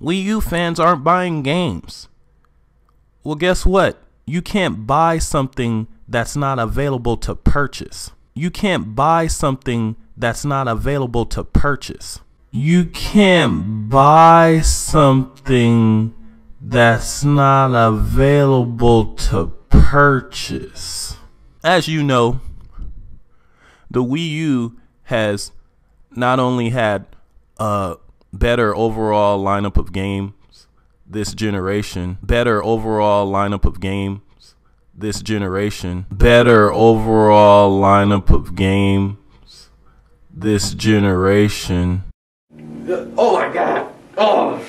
Wii U fans aren't buying games. Well, guess what? You can't buy something that's not available to purchase. You can't buy something that's not available to purchase. You can't buy something that's not available to purchase. As you know, the Wii U has not only had a better overall lineup of games this generation, better overall lineup of games this generation, better overall lineup of games this generation. Oh my god! Oh!